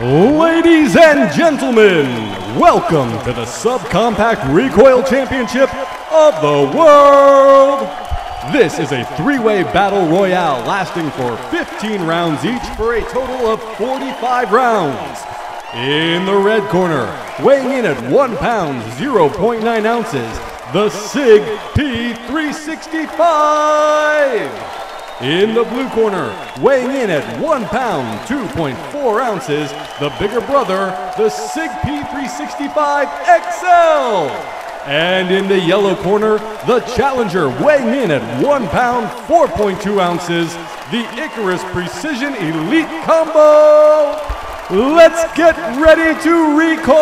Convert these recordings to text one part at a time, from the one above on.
Ladies and gentlemen, welcome to the Subcompact Recoil Championship of the World. This is a three-way battle royale lasting for 15 rounds each for a total of 45 rounds. In the red corner, weighing in at 1 pound 0.9 ounces, the SIG P365. In the blue corner, weighing in at 1 pound 2.4 ounces, the bigger brother, the SIG P365 XL. And in the yellow corner, the challenger weighing in at 1 pound 4.2 ounces, the Icarus Precision Elite Combo. Let's get ready to recoil!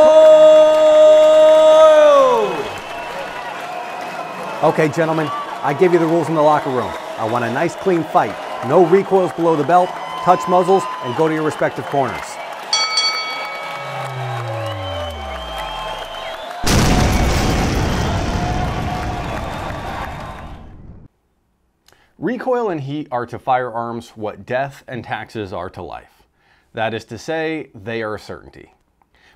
Okay, gentlemen, I gave you the rules in the locker room. I want a nice clean fight. No recoils below the belt, touch muzzles, and go to your respective corners. Recoil and heat are to firearms what death and taxes are to life. That is to say, they are a certainty.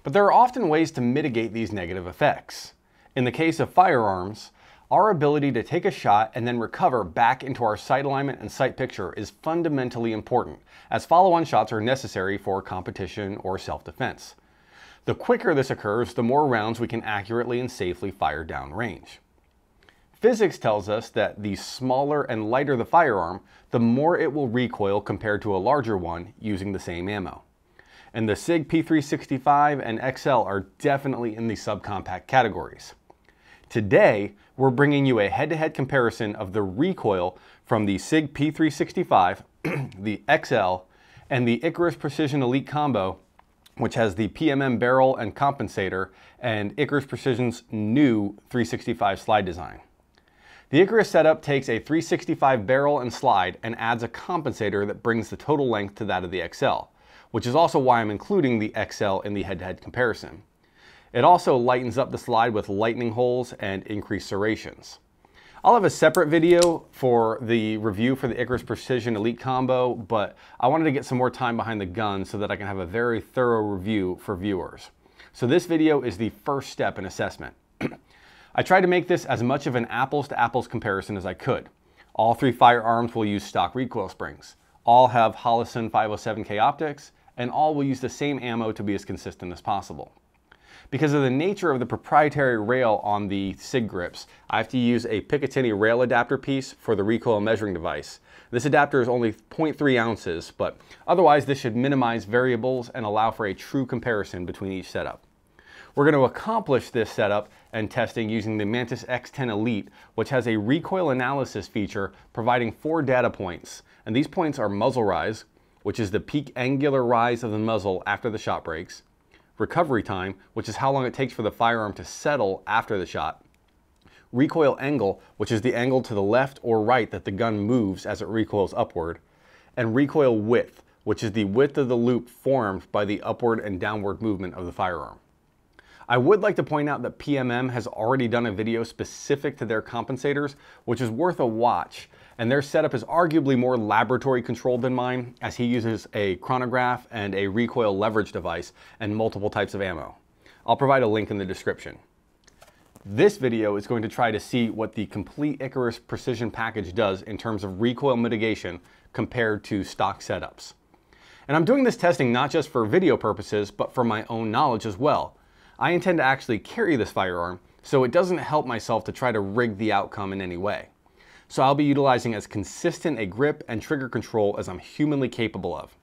But there are often ways to mitigate these negative effects. In the case of firearms, our ability to take a shot and then recover back into our sight alignment and sight picture is fundamentally important, as follow-on shots are necessary for competition or self-defense. The quicker this occurs, the more rounds we can accurately and safely fire downrange. Physics tells us that the smaller and lighter the firearm, the more it will recoil compared to a larger one using the same ammo. And the SIG P365 and XL are definitely in the subcompact categories. Today, we're bringing you a head-to-head comparison of the recoil from the SIG P365, the XL, and the Icarus Precision Elite Combo, which has the PMM barrel and compensator, and Icarus Precision's new 365 slide design. The Icarus setup takes a 365 barrel and slide and adds a compensator that brings the total length to that of the XL, which is also why I'm including the XL in the head-to-head -head comparison. It also lightens up the slide with lightning holes and increased serrations. I'll have a separate video for the review for the Icarus Precision Elite Combo, but I wanted to get some more time behind the gun so that I can have a very thorough review for viewers. So this video is the first step in assessment. I tried to make this as much of an apples to apples comparison as I could. All three firearms will use stock recoil springs. All have Holosun 507K optics, and all will use the same ammo to be as consistent as possible. Because of the nature of the proprietary rail on the SIG grips, I have to use a Picatinny rail adapter piece for the recoil measuring device. This adapter is only 0.3 ounces, but otherwise this should minimize variables and allow for a true comparison between each setup. We're going to accomplish this setup and testing using the Mantis X10 Elite, which has a recoil analysis feature providing four data points. And these points are muzzle rise, which is the peak angular rise of the muzzle after the shot breaks, recovery time, which is how long it takes for the firearm to settle after the shot, recoil angle, which is the angle to the left or right that the gun moves as it recoils upward, and recoil width, which is the width of the loop formed by the upward and downward movement of the firearm. I would like to point out that PMM has already done a video specific to their compensators, which is worth a watch. And their setup is arguably more laboratory controlled than mine, as he uses a chronograph and a recoil leverage device and multiple types of ammo. I'll provide a link in the description. This video is going to try to see what the complete Icarus Precision package does in terms of recoil mitigation compared to stock setups. And I'm doing this testing not just for video purposes, but for my own knowledge as well. I intend to actually carry this firearm, so it doesn't help myself to try to rig the outcome in any way. So I'll be utilizing as consistent a grip and trigger control as I'm humanly capable of.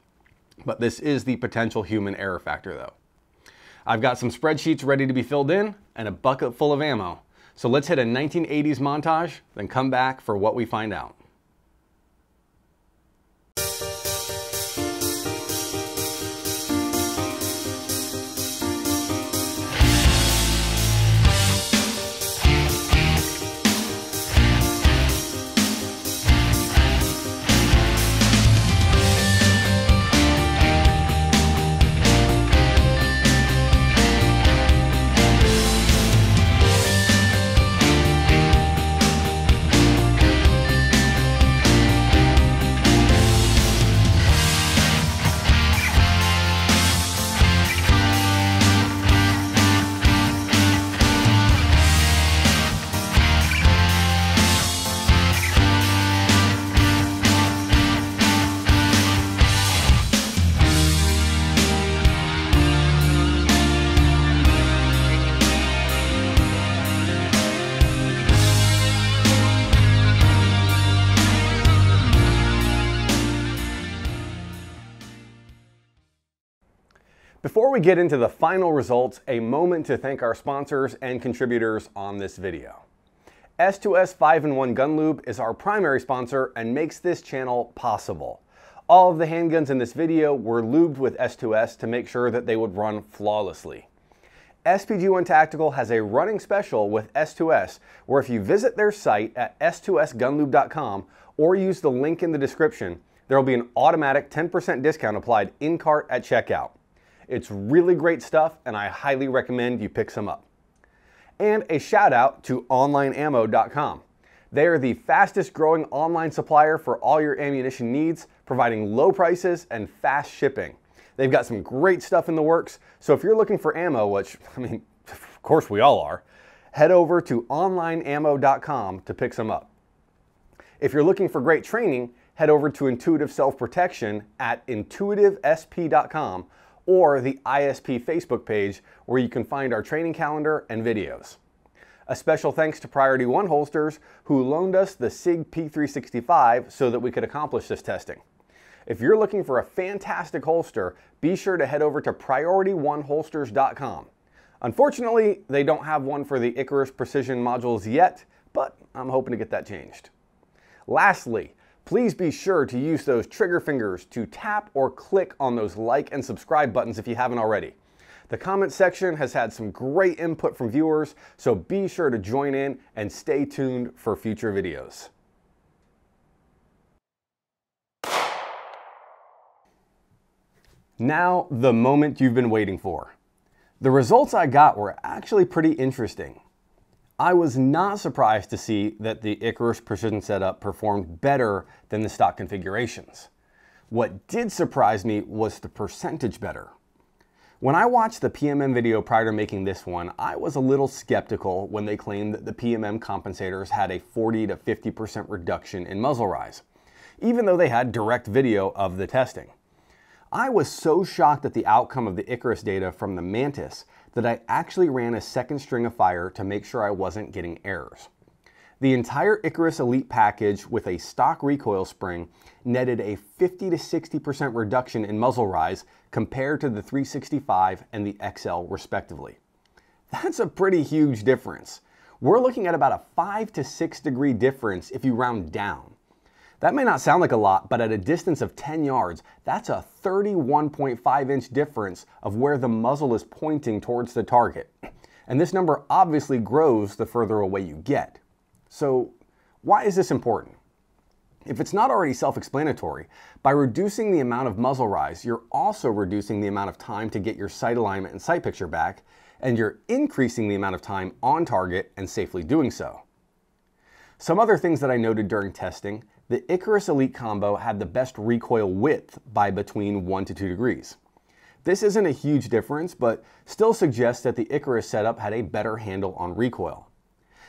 But this is the potential human error factor though. I've got some spreadsheets ready to be filled in and a bucket full of ammo. So let's hit a 1980s montage, then come back for what we find out. Before we get into the final results, a moment to thank our sponsors and contributors on this video. S2S 5-in-1 Gun Lube is our primary sponsor and makes this channel possible. All of the handguns in this video were lubed with S2S to make sure that they would run flawlessly. SPG1 Tactical has a running special with S2S where if you visit their site at s2sgunlube.com or use the link in the description, there will be an automatic 10% discount applied in cart at checkout. It's really great stuff and I highly recommend you pick some up. And a shout out to onlineammo.com. They are the fastest growing online supplier for all your ammunition needs, providing low prices and fast shipping. They've got some great stuff in the works. So if you're looking for ammo, which, I mean, of course we all are, head over to onlineammo.com to pick some up. If you're looking for great training, head over to Intuitive Self Protection at intuitivesp.com or the ISP Facebook page where you can find our training calendar and videos. A special thanks to Priority One Holsters who loaned us the SIG P365 so that we could accomplish this testing. If you're looking for a fantastic holster, be sure to head over to PriorityOneHolsters.com. Unfortunately, they don't have one for the Icarus Precision modules yet, but I'm hoping to get that changed. Lastly, please be sure to use those trigger fingers to tap or click on those like and subscribe buttons if you haven't already. The comment section has had some great input from viewers, so be sure to join in and stay tuned for future videos. Now, the moment you've been waiting for. The results I got were actually pretty interesting. I was not surprised to see that the Icarus Precision setup performed better than the stock configurations. What did surprise me was the percentage better. When I watched the PMM video prior to making this one, I was a little skeptical when they claimed that the PMM compensators had a 40 to 50% reduction in muzzle rise, even though they had direct video of the testing. I was so shocked at the outcome of the Icarus data from the Mantis that I actually ran a second string of fire to make sure I wasn't getting errors. The entire Icarus Elite package with a stock recoil spring netted a 50 to 60% reduction in muzzle rise compared to the 365 and the XL respectively. That's a pretty huge difference. We're looking at about a 5 to 6 degree difference if you round down. That may not sound like a lot, but at a distance of 10 yards, that's a 31.5 inch difference of where the muzzle is pointing towards the target. And this number obviously grows the further away you get. So why is this important? If it's not already self-explanatory, by reducing the amount of muzzle rise, you're also reducing the amount of time to get your sight alignment and sight picture back, and you're increasing the amount of time on target and safely doing so. Some other things that I noted during testing the Icarus Elite combo had the best recoil width by between 1 to 2 degrees. This isn't a huge difference, but still suggests that the Icarus setup had a better handle on recoil.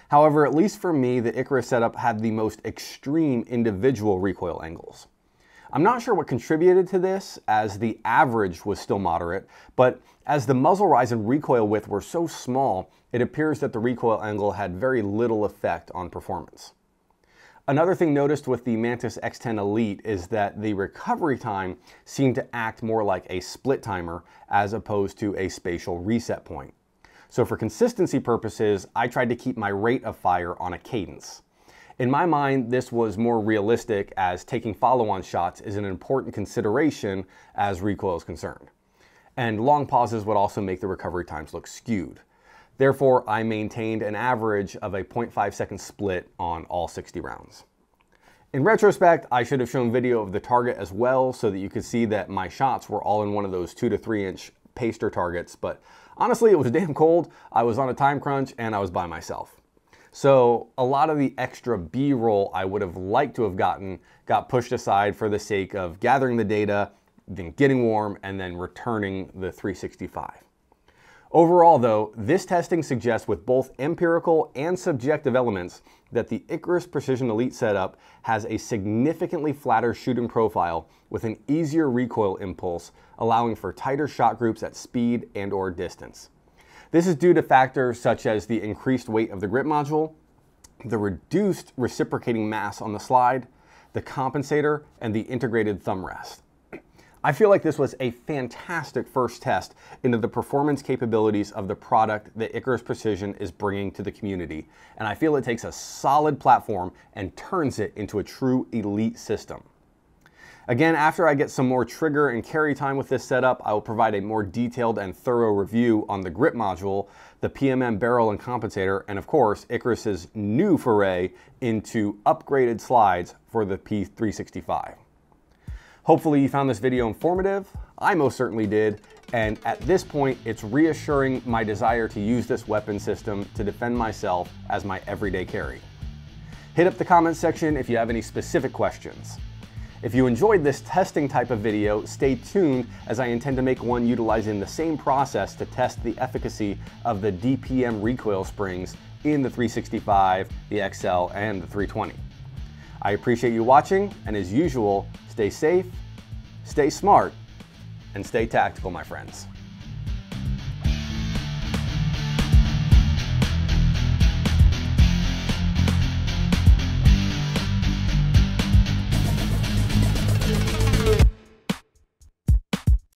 However, at least for me, the Icarus setup had the most extreme individual recoil angles. I'm not sure what contributed to this, as the average was still moderate, but as the muzzle rise and recoil width were so small, it appears that the recoil angle had very little effect on performance. Another thing noticed with the Mantis X10 Elite is that the recovery time seemed to act more like a split timer as opposed to a spatial reset point. So for consistency purposes, I tried to keep my rate of fire on a cadence. In my mind, this was more realistic as taking follow-on shots is an important consideration as recoil is concerned. And long pauses would also make the recovery times look skewed. Therefore, I maintained an average of a 0.5 second split on all 60 rounds. In retrospect, I should have shown video of the target as well so that you could see that my shots were all in one of those two to three inch paster targets, but honestly, it was damn cold. I was on a time crunch and I was by myself. So a lot of the extra B-roll I would have liked to have gotten got pushed aside for the sake of gathering the data, then getting warm, and then returning the 365. Overall though, this testing suggests with both empirical and subjective elements that the Icarus Precision Elite setup has a significantly flatter shooting profile with an easier recoil impulse, allowing for tighter shot groups at speed and or distance. This is due to factors such as the increased weight of the grip module, the reduced reciprocating mass on the slide, the compensator, and the integrated thumb rest. I feel like this was a fantastic first test into the performance capabilities of the product that Icarus Precision is bringing to the community, and I feel it takes a solid platform and turns it into a true elite system. Again, after I get some more trigger and carry time with this setup, I will provide a more detailed and thorough review on the grip module, the PMM barrel and compensator, and of course, Icarus's new foray into upgraded slides for the P365. Hopefully you found this video informative. I most certainly did. And at this point, it's reassuring my desire to use this weapon system to defend myself as my everyday carry. Hit up the comments section if you have any specific questions. If you enjoyed this testing type of video, stay tuned as I intend to make one utilizing the same process to test the efficacy of the DPM recoil springs in the 365, the XL, and the 320. I appreciate you watching, and as usual, stay safe, stay smart, and stay tactical, my friends.